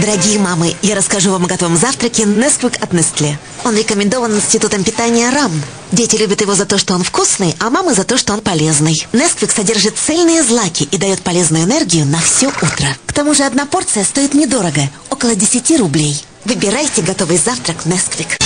Дорогие мамы, я расскажу вам о готовом завтраке Несквик от Nestle. Он рекомендован Институтом питания РАМ. Дети любят его за то, что он вкусный, а мамы за то, что он полезный. Несквик содержит цельные злаки и дает полезную энергию на все утро. К тому же одна порция стоит недорого, около 10 рублей. Выбирайте готовый завтрак Несквик.